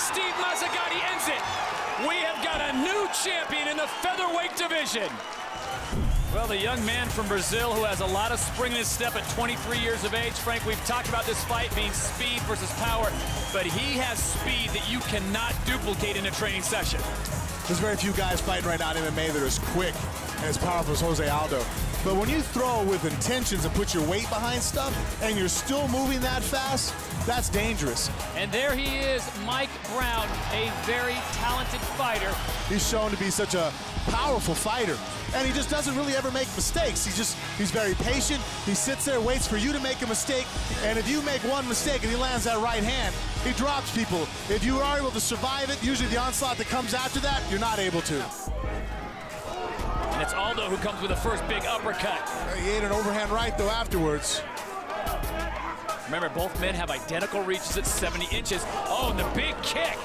Steve Mazzagatti ends it. We have got a new champion in the featherweight division. Well, the young man from Brazil who has a lot of spring in his step at 23 years of age. Frank, we've talked about this fight being speed versus power, but he has speed that you cannot duplicate in a training session. There's very few guys fighting right now in MMA that are as quick and as powerful as Jose Aldo. But when you throw with intentions and put your weight behind stuff and you're still moving that fast, that's dangerous. And there he is, Mike Brown, a very talented fighter. He's shown to be such a powerful fighter. And he just doesn't really ever make mistakes. He just, he's very patient. He sits there, waits for you to make a mistake. And if you make one mistake and he lands that right hand, he drops people. If you are able to survive it, usually the onslaught that comes after that, you're not able to. And it's Aldo who comes with the first big uppercut. He ate an overhand right, though, afterwards. Remember, both men have identical reaches at 70 inches. Oh, and the big kick.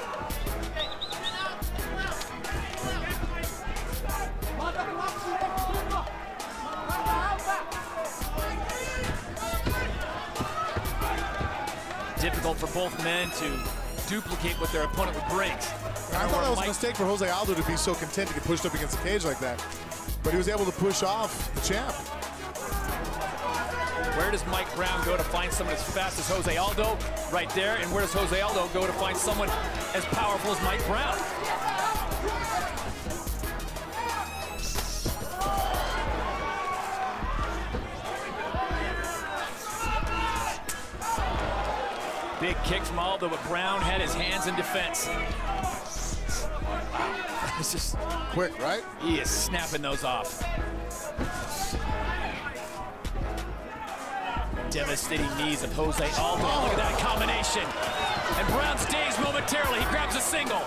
Difficult for both men to duplicate what their opponent would brings. I thought that was a mistake for Jose Aldo to be so content to get pushed up against the cage like that. But he was able to push off the champ. Where does Mike Brown go to find someone as fast as Jose Aldo? Right there. And where does Jose Aldo go to find someone as powerful as Mike Brown? Big kick from Aldo, but Brown had his hands in defense. It's just quick, right? He is snapping those off. Devastating knees of Jose Aldo. Look at that combination. And Brown stays momentarily. He grabs a single.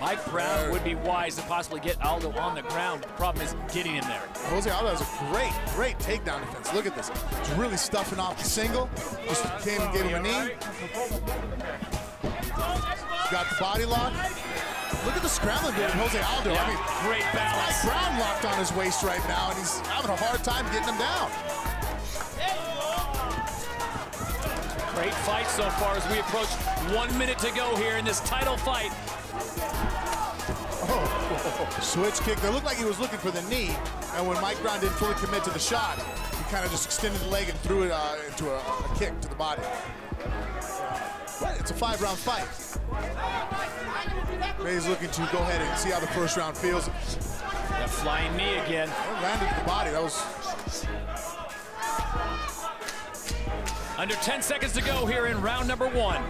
Mike Brown would be wise to possibly get Aldo on the ground. The problem is getting him there. Jose Aldo has a great, great takedown defense. Look at this. He's really stuffing off the single. Just came and gave him a knee. Got the body lock. Look at the scrambling yeah. Jose Aldo. Yeah. I mean, great balance. Mike Brown locked on his waist right now, and he's having a hard time getting him down. Great fight so far as we approach one minute to go here in this title fight. Oh, switch kick. It looked like he was looking for the knee, and when Mike Brown didn't fully commit to the shot, he kind of just extended the leg and threw it uh, into a, a kick to the body. But it's a five-round fight. He's looking to go ahead and see how the first round feels. That flying knee again. That landed the body. That was. Under 10 seconds to go here in round number one.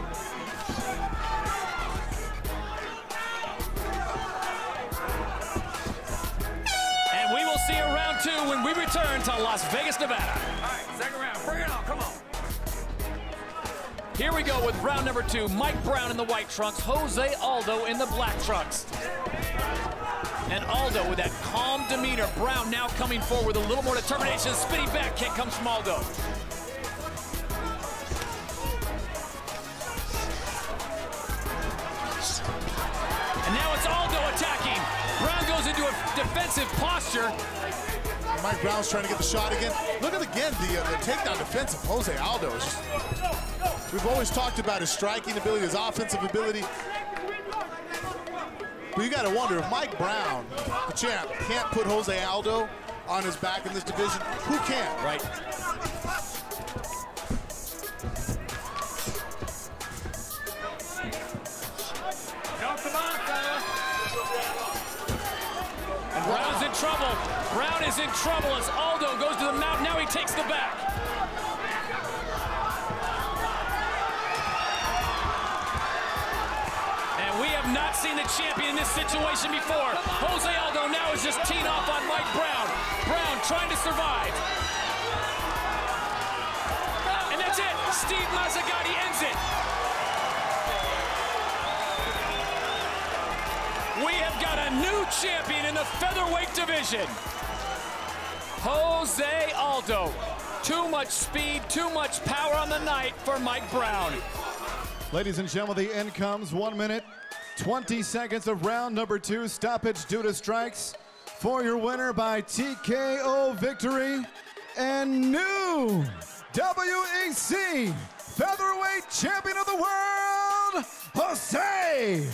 And we will see a round two when we return to Las Vegas, Nevada. All right, second round. Bring it on. Come on. Here we go with round number two. Mike Brown in the white trunks, Jose Aldo in the black trunks. And Aldo with that calm demeanor. Brown now coming forward with a little more determination. Spinning back kick comes from Aldo. And now it's Aldo attacking. Brown goes into a defensive posture. Mike Brown's trying to get the shot again. Look at again the, uh, the takedown defense of Jose Aldo. Is just, we've always talked about his striking ability, his offensive ability. But you got to wonder if Mike Brown, the champ, can't put Jose Aldo on his back in this division, who can? Right. And Brown's in trouble. Brown is in trouble as Aldo goes to the mount. Now he takes the back. Seen the champion in this situation before. Jose Aldo now is just teeing off on Mike Brown. Brown trying to survive. And that's it. Steve Mazzagatti ends it. We have got a new champion in the featherweight division. Jose Aldo. Too much speed, too much power on the night for Mike Brown. Ladies and gentlemen, the end comes one minute, 20 seconds of round number two. Stoppage due to strikes for your winner by TKO victory and new WEC featherweight champion of the world, Jose